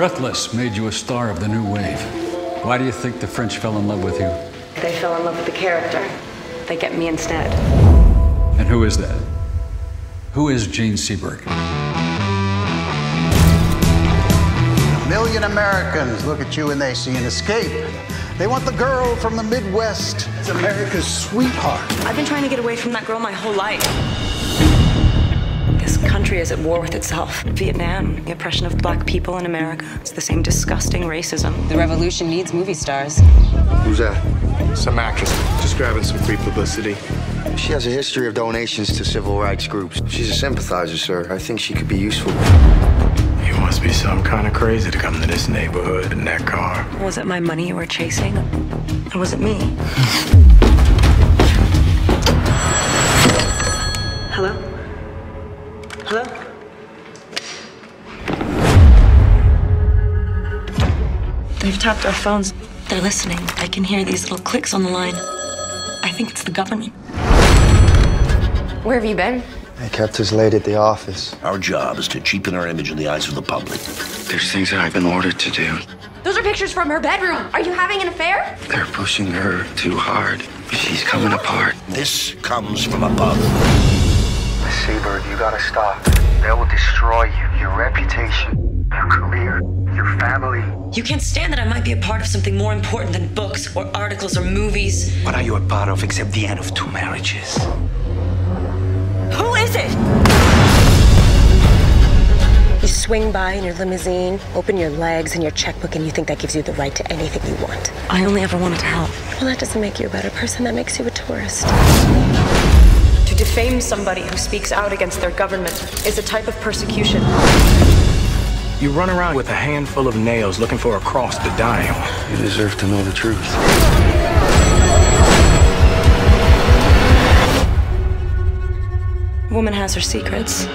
Breathless made you a star of the new wave. Why do you think the French fell in love with you? They fell in love with the character. They get me instead. And who is that? Who is Jean Seberg? A million Americans look at you and they see an escape. They want the girl from the Midwest. It's America's sweetheart. I've been trying to get away from that girl my whole life. This country is at war with itself. Vietnam, the oppression of black people in America. It's the same disgusting racism. The revolution needs movie stars. Who's that? Some actress. Just grabbing some free publicity. She has a history of donations to civil rights groups. She's a sympathizer, sir. I think she could be useful. You must be some kind of crazy to come to this neighborhood in that car. Was it my money you were chasing? Or was it me? They've tapped our phones. They're listening. I can hear these little clicks on the line. I think it's the government. Where have you been? They kept us late at the office. Our job is to cheapen our image in the eyes of the public. There's things that I've been ordered to do. Those are pictures from her bedroom. Are you having an affair? They're pushing her too hard. She's coming apart. This comes from above. Miss Seberg, you gotta stop. They will destroy you, your reputation, You can't stand that I might be a part of something more important than books or articles or movies. What are you a part of except the end of two marriages? Who is it? You swing by in your limousine, open your legs and your checkbook, and you think that gives you the right to anything you want. I only ever wanted to help. Well, that doesn't make you a better person. That makes you a tourist. To defame somebody who speaks out against their government is a type of persecution. You run around with a handful of nails looking for a cross to die on. You deserve to know the truth. Woman has her secrets.